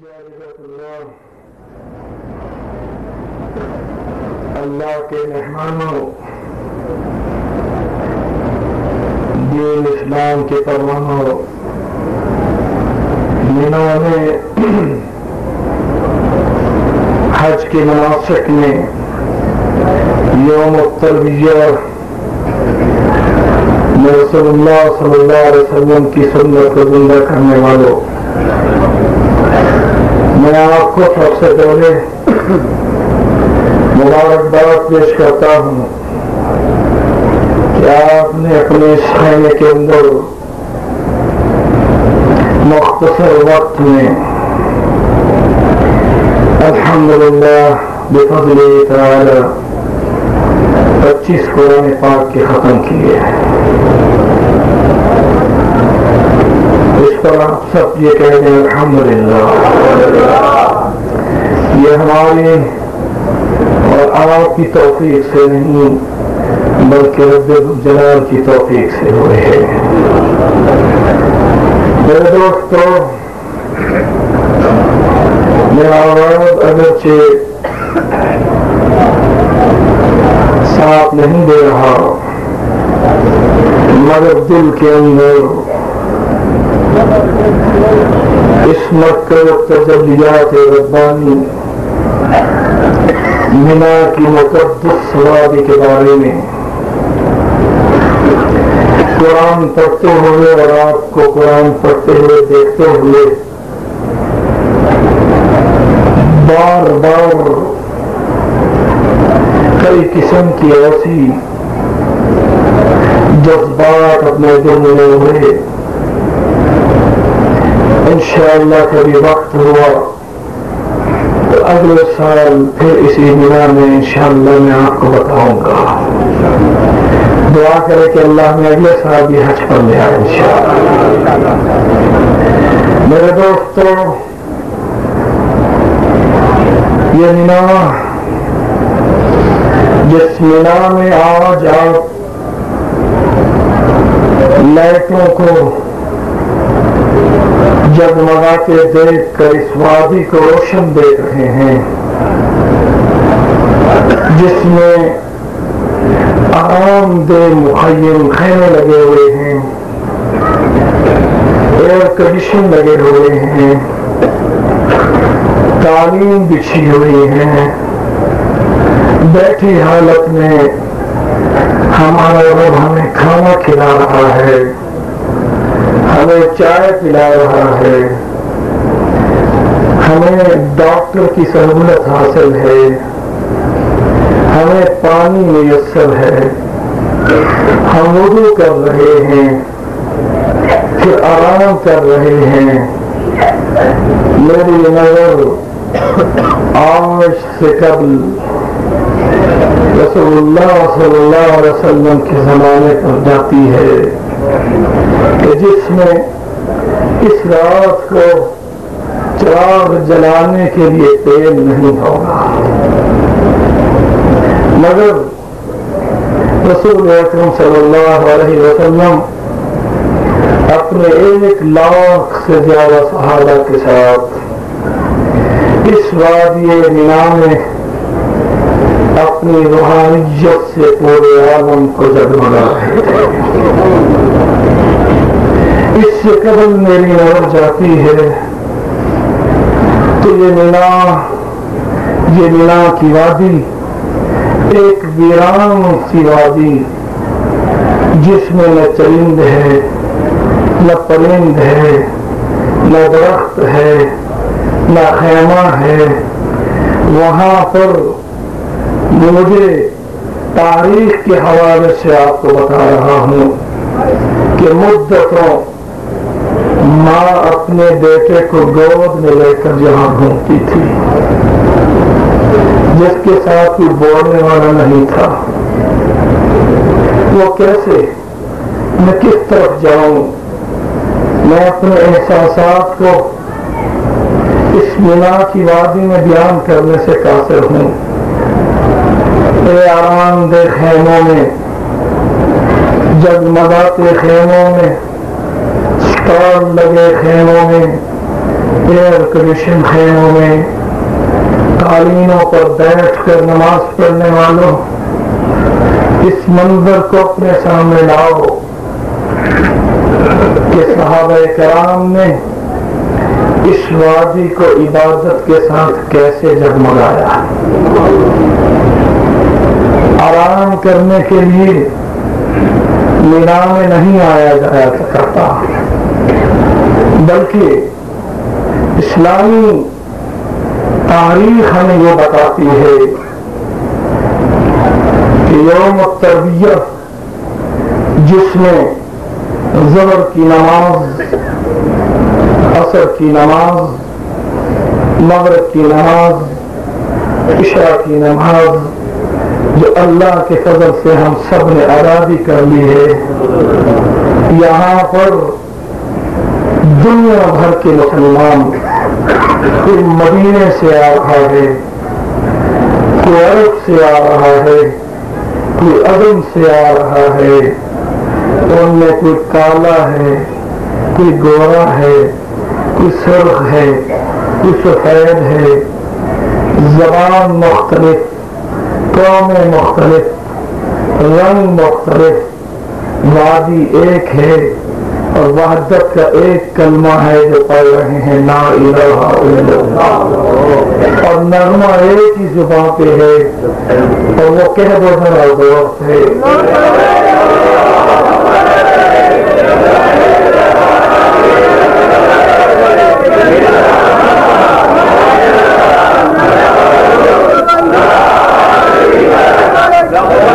اللہ اللہ کے مہمانوں، دین اسلام کے پروانوں جنہوں نے حج کے مناسب میں یوم التربیہ، رسول اللہ صلی اللہ علیہ وسلم کی سنت کو زندہ کرنے والوں میں آپ کو سب سے پہلے مبارکباد پیش کرتا ہوں کہ آپ نے اپنے اس خیمے کے اندر مختصر وقت میں الحمدللہ بفضل تعالی پچیس قرآن پاک کے ختم کیے ہیں۔ اس پر آپ سب یہ کہہ دیں الحمدللہ یہ ہماری اور آپ کی توفیق سے نہیں، بلکہ رب جلال کی توفیق سے ہوئے ہیں۔ میرے دوستو، میرا آواز اگرچہ ساتھ نہیں دے رہا، مگر دل کے اندر اس مکہ تجلیات ربانی، منا کی مقدس وادی کے بارے میں۔ قرآن پڑھتے ہوئے اور آپ کو قرآن پڑھتے ہوئے دیکھتے ہوئے بار بار کئی قسم کی ایسی جذبات اپنے دل میں ہوئے۔ انشاءاللہ کبھی وقت ہوا تو اگلے سال پھر اسی بنا میں انشاءاللہ میں آپ کو بتاؤں گا۔ دعا کرے کہ اللہ میں اگلے سال بھی حج پر لے آئے انشاءاللہ۔ میرے دوستوں یہ مینا، جس مینا میں آج آپ لائٹوں کو جگمگاتے دیکھ کر اس وادی کو روشن دیکھ رہے ہیں، جس میں آرام دہ مخیم خیمے لگے ہوئے ہیں ایئر کنڈیشن لگے ہوئے ہیں، تعلیم بچھی ہوئی ہے بیٹھی حالت میں ہمارا رب ہمیں کھانا کھلا رہا ہے۔ ہمیں چائے پلا رہا ہے۔ ہمیں ڈاکٹر کی سہولت حاصل ہے۔ ہمیں پانی میسر ہے۔ ہم وضو کر رہے ہیں۔ پھر آرام کر رہے ہیں۔ میری نظر آج سے قبل رسول اللہ صلی اللہ علیہ وسلم کے زمانے پر جاتی ہے۔ کہ جس میں اس رات کو چراغ جلانے کے لیے تیل نہیں ہوگا۔ مگر رسول اکرم صلی اللہ علیہ وسلم اپنے ایک لاکھ سے زیادہ صحابہ کے ساتھ اس وادی مینا میں اپنی روحانیت سے پورے عالم کو جگمگا رہے تھے۔ اس سے قبل میری نظر جاتی ہے تو یہ مینا یہ مینا کی وادی، ایک ویران سی وادی، جس میں نہ چرند ہے، نہ پرند ہے، نہ درخت ہے، نہ خیمہ ہے۔ وہاں پر مجھے تاریخ کے حوالے سے آپ کو بتا رہا ہوں کہ مدتوں ماں اپنے بیٹے کو گود میں لے کر یہاں گھومتی تھی۔ جس کے ساتھ کوئی بولنے والا نہیں تھا۔ وہ کیسے؟ میں کس طرف جاؤں؟ میں اپنے احساسات کو اس مینا کی وادی میں بیان کرنے سے قاصر ہوں۔ آرام دہ خیموں میں، جگمگاتے خیموں میں اسٹال لگے خیموں میں ایئر کنڈیشن خیموں میں، قالینوں پر بیٹھ کر نماز پڑھنے والوں، اس منظر کو اپنے سامنے لاؤ کہ صحابہ کرام نے اس وادی کو عبادت کے ساتھ کیسے جگمگایا۔ آرام کرنے کے لیے مینا میں نہیں آیا جایا کرتا۔ بلکہ اسلامی تاریخ ہمیں یہ بتاتی ہے کہ یوم تربیت جس میں زبر کی نماز اثر کی نماز، مغرب کی نماز، عشاء کی نماز، جو اللہ کے فضل سے ہم سب نے آزادی کر لی ہے، یہاں پر دنیا بھر کے مسلمان کوئی مدینے سے آ رہا ہے کوئی عرب سے آ رہا ہے کوئی عدم سے آ رہا ہے۔ ان میں کوئی کالا ہے، کوئی گورا ہے، کوئی سرخ ہے، کوئی سفید ہے۔ زبان مختلف قومیں مختلف، رنگ مختلف، وادی ایک ہے۔ اور وحدت کا ایک کلمہ ہے جو پڑھ رہے ہیں نا الہ الا اللہ۔ اور نغمہ ایک ہی زبان پہ ہے، اور وہ کہہ دو میرا دوست ہے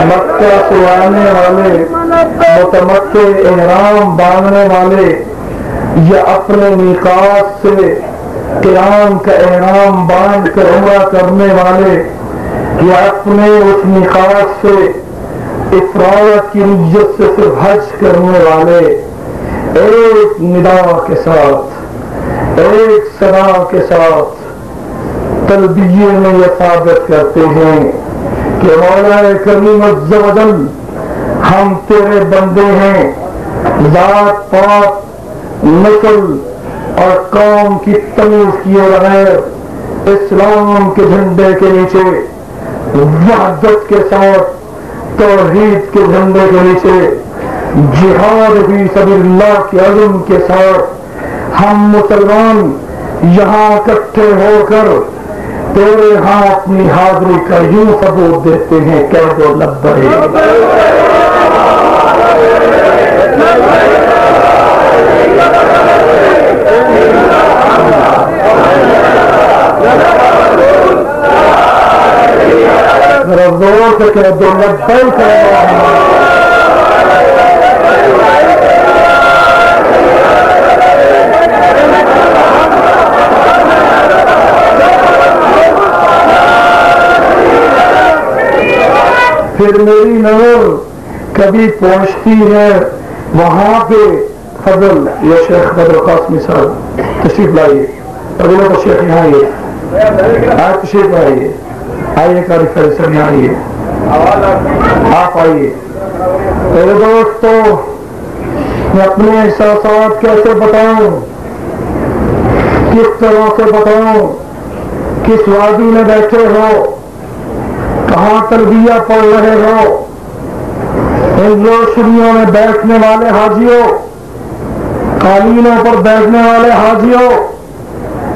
مکہ سے آنے والے متمکے احرام باندھنے والے یا اپنے نکاح سے قیام کا احرام باندھ کر عمرہ کرنے والے یا اپنے اس نکاح سے افراد کی نجت سے صرف حج کرنے والے، ایک ندا کے ساتھ، ایک صدا کے ساتھ تلبیے میں یہ ثابت کرتے ہیں کہ مولا کریم الزوجل ہم تیرے بندے ہیں، ذات، پاک، نسل اور قوم کی تمیز کیے بغیر اسلام کے جھنڈے کے نیچے، وحدت کے ساتھ، توحید کے جھنڈے کے نیچے، جہاد بھی سبھی اللہ کے عظم کے ساتھ ہم مسلمان یہاں اکٹھے ہو کر تیرے ہاں اپنی حاضری کا یوں ثبوت دیتے ہیں، کہہ دو لبے زور سے کہہ دو لبے پھر میری نظر کبھی پہنچتی ہے وہاں پہ فضل، یا شیخ بدر قاسمی صاحب تشریف لائیے۔ اگلے کو شیخ یہاں آئیے۔ آپ تشریف لائیے۔ آئیے کاری فیصل یہاں آئیے۔ آپ آئیے۔ میرے دوستو، میں اپنے احساسات کیسے بتاؤں؟ کس طرح سے بتاؤں؟ کس وادی میں بیٹھے ہو؟ کہاں تربیہ پڑھ رہے ہو؟ روشنیوں میں بیٹھنے والے حاجیوں، قالینوں پر بیٹھنے والے حاجیوں،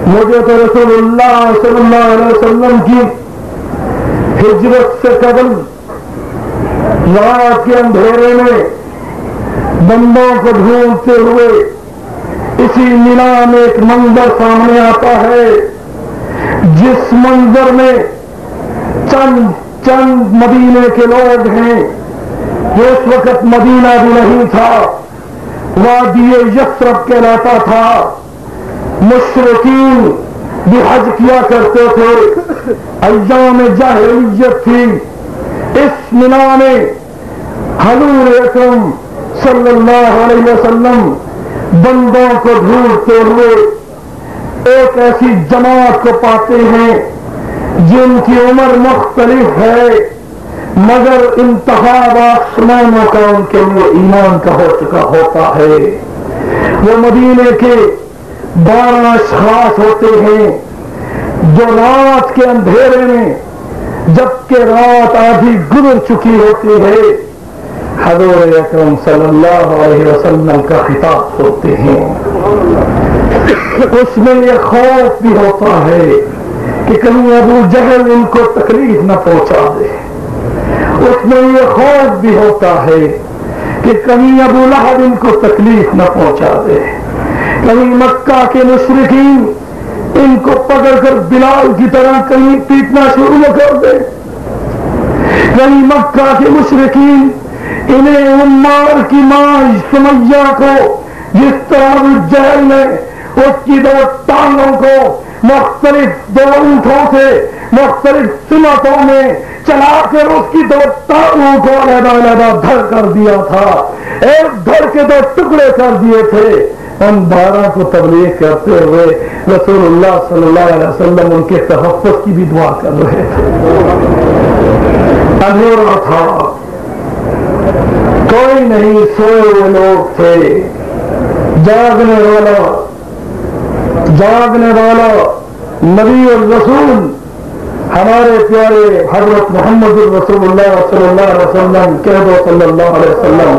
مجھے تو رسول اللہ صلی اللہ علیہ وسلم کی ہجرت سے قبل رات کے اندھیرے میں بندوں کو ڈھونڈتے ہوئے اسی ملا میں ایک منظر سامنے آتا ہے، جس منظر میں چند چند مدینے کے لوگ ہیں۔ جو اس وقت مدینہ بھی نہیں تھا، وادی یسرف کہلاتا تھا۔ مشرقین بھی حج کیا کرتے تھے۔ ایام جاہلیت تھی۔ اس منا میں حضور اکرم صلی اللہ علیہ وسلم بندوں کو ڈھونڈتے ہوئے ایک ایسی جماعت کو پاتے ہیں جن کی عمر مختلف ہے۔ مگر انتخاب آسمانوں کا ان کے لیے ایمان کا ہو چکا ہوتا ہے۔ وہ مدینے کے بارہ اشخاص ہوتے ہیں، جو رات کے اندھیرے میں، جبکہ رات آدھی گزر چکی ہوتی ہے۔ حضور اکرم صلی اللہ علیہ وسلم کا خطاب ہوتے ہیں۔ اس میں یہ خوف بھی ہوتا ہے کہ کہیں ابو جہل ان کو تکلیف نہ پہنچا دے۔ اس میں یہ خوف بھی ہوتا ہے کہ کہیں ابو لہب ان کو تکلیف نہ پہنچا دے۔ کہیں مکہ کے مشرقین ان کو پکڑ کر بلال کی طرح کہیں پیٹنا شروع نہ کر دے۔ کہیں مکہ کے مشرقین انہیں عمار کی ماں سمیا کو جس طرح جہل میں اس کی دو ٹانگوں کو مختلف دو اونٹوں سے، مختلف سمتوں میں چلا کر اس کی دو ٹانگوں کو علیحدہ علیحدہ دھر کر دیا تھا۔ ایک دھر کے دو ٹکڑے کر دیے تھے۔ ان بارہ کو تبلیغ کرتے ہوئے رسول اللہ صلی اللہ علیہ وسلم ان کے تحفظ کی بھی دعا کر رہے تھے۔ اندھیرا تھا۔ کوئی نہیں سوئے ہوئے لوگ تھے۔ جاگنے والا جاگنے والا نبی الرسول ہمارے پیارے حضرت محمد الرسول اللہ صلی اللہ علیہ وسلم، کہہ دو صلی اللہ علیہ وسلم،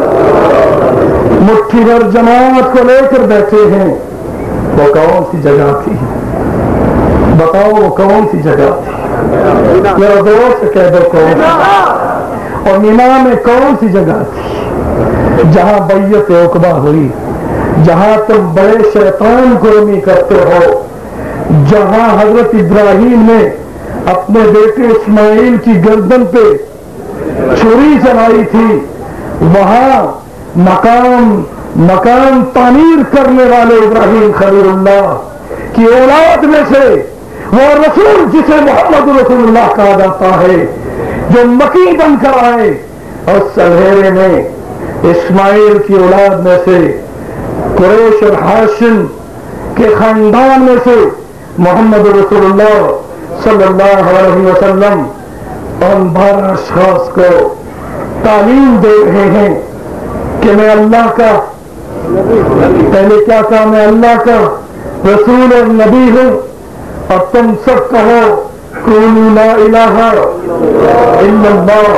مٹھی بھر جماعت کو لے کر بیٹھے ہیں، وہ کون سی جگہ تھی؟ بتاؤ وہ کون سی جگہ تھی؟ میرا دوست کہہ دو کون اور مینا میں کون سی جگہ تھی؟ جہاں بیت اقبا ہوئی، جہاں تم بڑے شیطان کو رمی کرتے ہو، جہاں حضرت ابراہیم نے اپنے بیٹے اسماعیل کی گردن پہ چھری چلائی تھی۔ وہاں مکان مکان تعمیر کرنے والے ابراہیم خلیل اللہ کی اولاد میں سے وہ رسول جسے محمد رسول اللہ کہا جاتا ہے، جو مکی بن کر آئے اور سہیرے میں اسماعیل کی اولاد میں سے قریش اور ہاشم کے خاندان میں سے محمد رسول اللہ صلی اللہ علیہ وسلم ان بارہ اشخاص کو تعلیم دے رہے ہیں کہ میں اللہ کا، پہلے کیا کہا میں اللہ کا؟ رسول اور نبی ہوں، اور تم سب کہو لا الہ الا اللہ،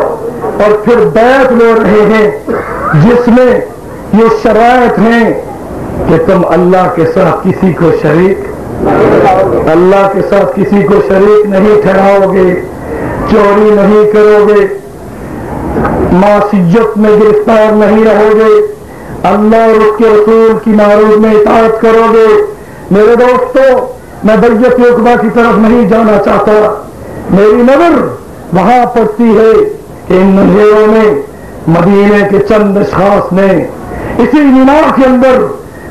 اور پھر بیت لے رہے ہیں، جس میں یہ شرائط ہیں کہ تم اللہ کے ساتھ کسی کو شریک اللہ کے ساتھ کسی کو شریک نہیں ٹھہراؤ گے چوری نہیں کرو گے، معصیت میں گرفتار نہیں رہو گے، اللہ اور اس کے رسول کی معروف میں اطاعت کرو گے۔ میرے دوستوں میں بیت اقبا کی طرف نہیں جانا چاہتا۔ میری نظر وہاں پڑتی ہے کہ ان اندھیروں میں مدینے کے چند اشخاص نے اسی مینار کے اندر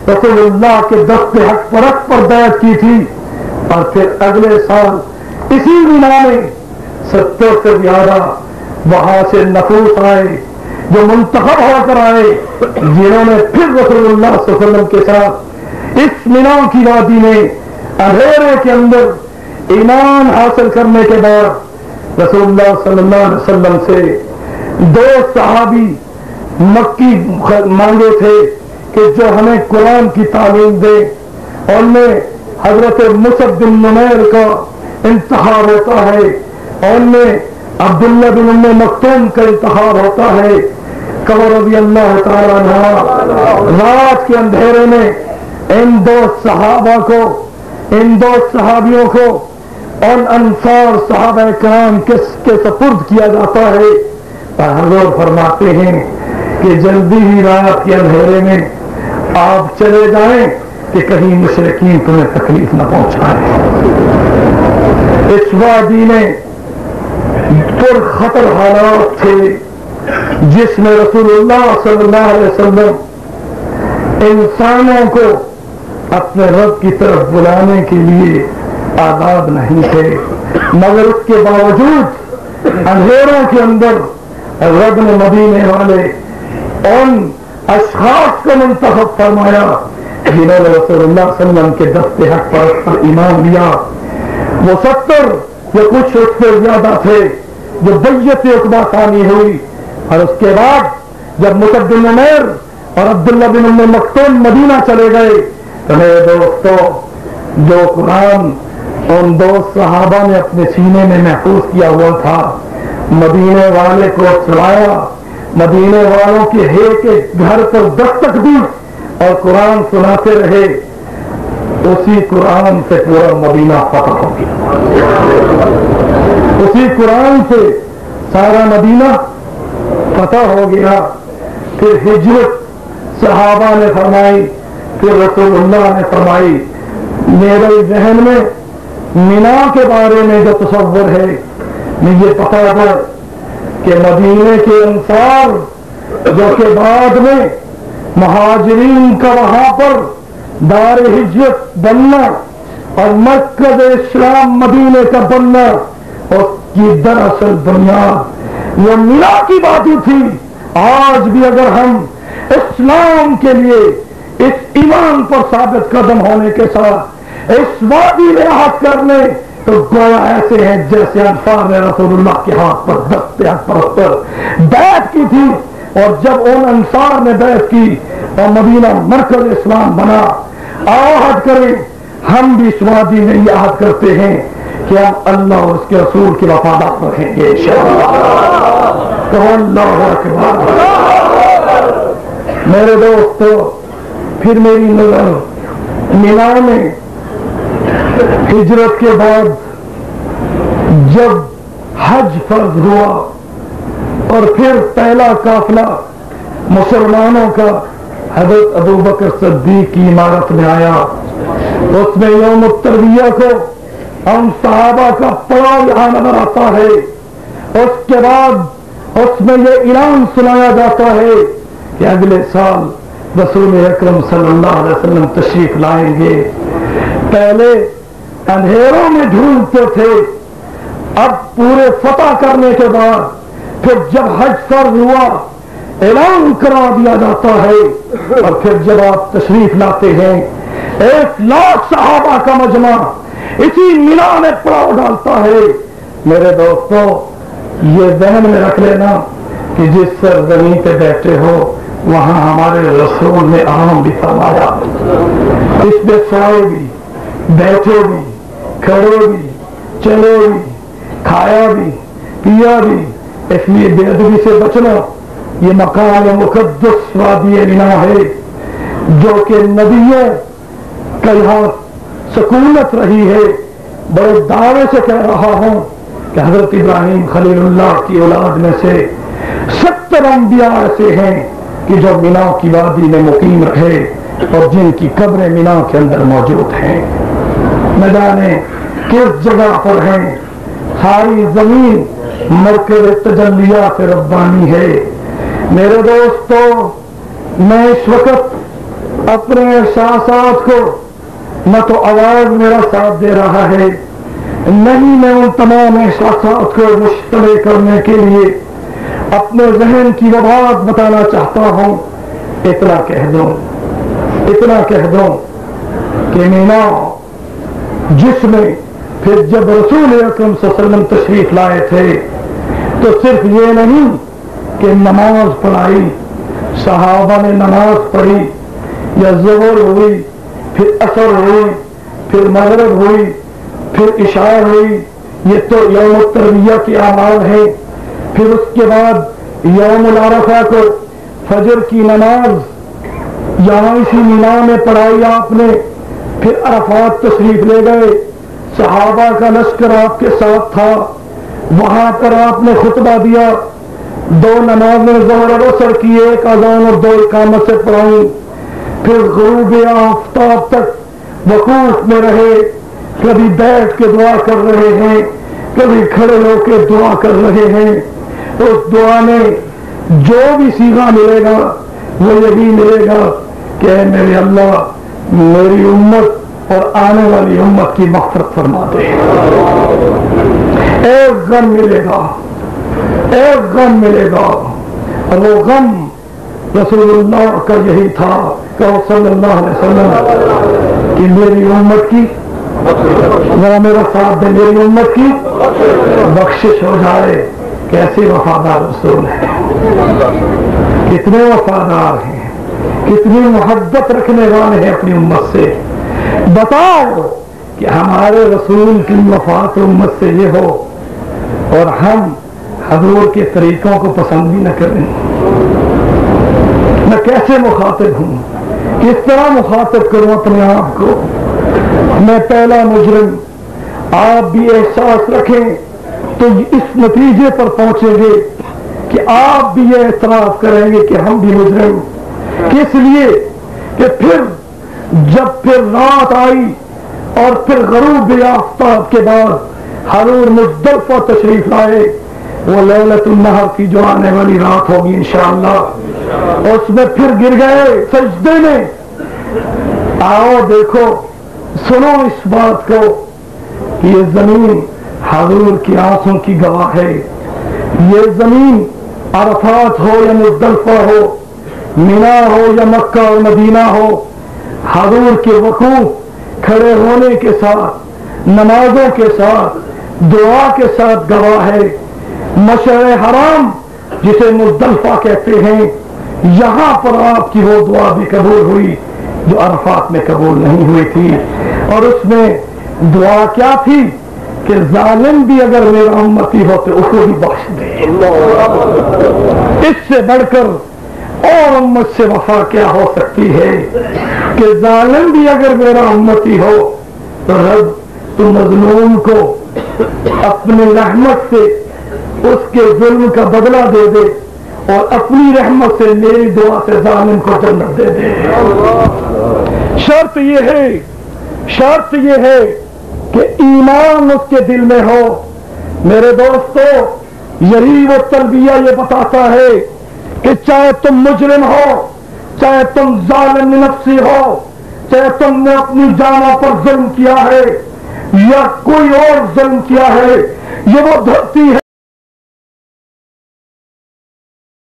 رسول اللہ کے دست حق پرت پر بیعت کی تھی۔ اور پھر اگلے سال اسی مینا میں ستر سے زیادہ وہاں سے نفوس آئے، جو منتخب ہو کر آئے، جنہوں نے پھر رسول اللہ صلی اللہ علیہ وسلم کے ساتھ اس مینا کی وادی میں اندھیرے کے اندر ایمان حاصل کرنے کے بعد رسول اللہ صلی اللہ علیہ وسلم سے دو صحابی مکی مانگے تھے۔ کہ جو ہمیں قرآن کی تعلیم دے اور میں حضرت مصب بن نمیر کا انتخاب ہوتا ہے اور میں عبداللہ بن ام مختوم کا انتخاب ہوتا ہے، قبر رضی اللہ تعالیٰ رات کے اندھیرے میں ان دو صحابہ کو، ان دو صحابیوں کو اور انصار صحابہ کرام کس کے سپرد کیا جاتا ہے؟ حضور فرماتے ہیں کہ جلدی ہی رات کے اندھیرے میں آپ چلے جائیں کہ کہیں مشرقین تمہیں تکلیف نہ پہنچائے اس وادی میں پر خطر حالات تھے جس میں رسول اللہ صلی اللہ علیہ وسلم انسانوں کو اپنے رب کی طرف بلانے کے لیے آزاد نہیں تھے۔ مگر اس کے باوجود اندھیروں کے اندر رب نے مدینے والے ان اشخاص کو منتخب فرمایا جنہوں نے رسول اللہ صلی اللہ علیہ وسلم کے دست حق پر پر ایمان لیا۔ وہ ستر یا کچھ اس سے زیادہ تھے جو بیت اقبا ثانی ہوئی۔ اور اس کے بعد جب مقدم عمیر اور عبداللہ بن ام مختوم مدینہ چلے گئے، تو میرے دوستوں جو قرآن ان دو صحابہ نے اپنے سینے میں محفوظ کیا ہوا تھا، مدینے والے کو چلایا۔ مدینے والوں کے ہے کے گھر پر دستک دی اور قرآن سناتے رہے، اسی قرآن سے پورا مدینہ فتح ہو گیا۔ اسی قرآن سے سارا مدینہ فتح ہو گیا۔ پھر ہجرت صحابہ نے فرمائی، پھر رسول اللہ نے فرمائی، میرے ذہن میں مینا کے بارے میں جو تصور ہے میں یہ پتا ہے کہ مدینے کے انصار جو کہ بعد میں مہاجرین کا وہاں پر دار ہجرت بننا اور مرکز اسلام مدینے کا بننا اور کی دراصل بنیاد وہ مینا کی باتیں تھی آج بھی اگر ہم اسلام کے لیے اس ایمان پر ثابت قدم ہونے کے ساتھ اس وادی میں ہاتھ کرنے تو گویا ایسے ہیں جیسے انصار نے رسول اللہ کے ہاتھ پر دستے پر بیعت کی تھی اور جب ان انصار نے بیعت کی اور مدینہ مرکز اسلام بنا آہد کریں۔ ہم بھی اس وادی میں یہ عہد کرتے ہیں کہ ہم اللہ اور اس کے رسول کی وفادات رکھیں گے۔ تو اللہ اکبر۔ میرے دوست پھر میری نظر مینا میں ہجرت کے بعد جب حج فرض ہوا اور پھر پہلا قافلہ مسلمانوں کا حضرت ابو بکر صدیق کی عمارت میں آیا، اس میں یوم التربیہ کو ہم صحابہ کا پڑاؤ یہاں نظر آتا ہے۔ اس کے بعد اس میں یہ اعلان سنایا جاتا ہے کہ اگلے سال رسول اکرم صلی اللہ علیہ وسلم تشریف لائیں گے۔ پہلے اندھیروں میں ڈھونڈتے تھے۔ اب پورے فتح کرنے کے بعد پھر جب حج فرض ہوا، اعلان کرا دیا جاتا ہے۔ اور پھر جب آپ تشریف لاتے ہیں، ایک لاکھ صحابہ کا مجمع اسی ملا میں پڑاؤ ڈالتا ہے۔ میرے دوستوں، یہ ذہن میں رکھ لینا کہ جس سر زمین پہ بیٹھے ہو، وہاں ہمارے رسول نے آرام بھی فرمایا۔ اس میں سوئے بھی، بیٹھے بھی۔ کھڑے بھی چلے بھی، کھایا بھی، پیا بھی۔ اس لیے بے ادبی سے بچنا، یہ مقام مقدس وادی بنا ہے، جو کہ نبیوں کا یہاں سکونت رہی ہے۔ بڑے دعوے سے کہہ رہا ہوں کہ حضرت ابراہیم خلیل اللہ کی اولاد میں سے ستر انبیاء ایسے ہیں کہ جو مینا کی وادی میں مقیم رہے اور جن کی قبریں مینا کے اندر موجود ہیں۔ نہ جانے کس جگہ پر ہیں ساری زمین مرکز تجلیات ربانی ہے۔ میرے دوستو، میں اس وقت اپنے احساسات کو نہ تو آواز میرا ساتھ دے رہا ہے، نہیں میں ان تمام احساسات کو مشترک کرنے کے لیے اپنے ذہن کی بات بتانا چاہتا ہوں۔ اتنا کہہ دوں، اتنا کہہ دوں کہ مینا جس میں پھر جب رسول اکرم صلی اللہ علیہ وسلم تشریف لائے تھے، تو صرف یہ نہیں کہ نماز پڑھائی، صحابہ نے نماز پڑھی، یا زبر ہوئی، پھر اثر ہوئی، پھر مغرب ہوئی، پھر اشار ہوئی، یہ تو یوم تربیہ کی آواز ہے۔ پھر اس کے بعد یوم العرفہ کو فجر کی نماز، یہاں اسی مینا میں پڑھائی آپ نے۔ پھر عرفات تشریف لے گئے۔ صحابہ کا لشکر آپ کے ساتھ تھا۔ وہاں پر آپ نے خطبہ دیا۔ دو نمازیں زہر اثر کی، ایک اذان اور دو اقامت سے پڑھائی پھر غروب آفتاب تک وقوف میں رہے۔ کبھی بیٹھ کے دعا کر رہے ہیں، کبھی کھڑے ہو کے دعا کر رہے ہیں۔ اس دعا میں جو بھی سیگا ملے گا، وہ یہی ملے گا کہ میرے اللہ میری امت اور آنے والی امت کی مفرت فرما دے۔ ایک غم ملے گا۔ ایک غم ملے گا۔ اور وہ غم رسول اللہ کا یہی تھا کہ صلی اللہ علیہ وسلم کہ میری امت کی ذرا میرا ساتھ دے، میری امت کی بخشش ہو جائے کیسے وفادار رسول ہیں۔ کتنے وفادار ہیں۔ کتنی محبت رکھنے والے ہیں اپنی امت سے۔ بتاؤ کہ ہمارے رسول کی وفات امت سے یہ ہو اور ہم حضور کے طریقوں کو پسند بھی نہ کریں۔ میں کیسے مخاطب ہوں؟ کس طرح مخاطب کروں اپنے آپ کو؟ میں پہلا مجرم، آپ بھی احساس رکھیں تو اس نتیجے پر پہنچیں گے کہ آپ بھی یہ اعتراف کریں گے کہ ہم بھی مجرم۔ کس لیے کہ پھر جب پھر رات آئی اور پھر غروب آفتاب کے بعد حرور مزدلفہ تشریف لائے، وہ للت النہر کی جو آنے والی رات ہوگی انشاءاللہ۔ اس میں پھر گر گئے سجدے میں۔ آؤ دیکھو، سنو اس بات کو کہ یہ زمین حضور کی آنسوں کی گواہ ہے۔ یہ زمین عرفات ہو یا مزدلفہ ہو مینا ہو یا مکہ اور مدینہ ہو، حضور کے وقوف کھڑے ہونے کے ساتھ، نمازوں کے ساتھ، دعا کے ساتھ گواہ ہے۔ مشر حرام، جسے مزدلفہ کہتے ہیں، یہاں پر آپ کی وہ دعا بھی قبول ہوئی جو عرفات میں قبول نہیں ہوئی تھی۔ اور اس میں دعا کیا تھی کہ ظالم بھی اگر میرا امتی ہو تو اس کو بھی بخش دے۔ اس سے بڑھ کر اور امت سے وفا کیا ہو سکتی ہے کہ ظالم بھی اگر میرا امتی ہو تو رب، تو مظلوم کو اپنی رحمت سے اس کے ظلم کا بدلہ دے دے اور اپنی رحمت سے میری دعا سے ظالم کو جنت دے دے۔ شرط یہ ہے، شرط یہ ہے کہ ایمان اس کے دل میں ہو۔ میرے دوستو یہی وہ تربیہ یہ بتاتا ہے کہ چاہے تم مجرم ہو، چاہے تم ظالم نفسی ہو، چاہے تم نے اپنی جانوں پر ظلم کیا ہے یا کوئی اور ظلم کیا ہے، یہ وہ دھرتی ہے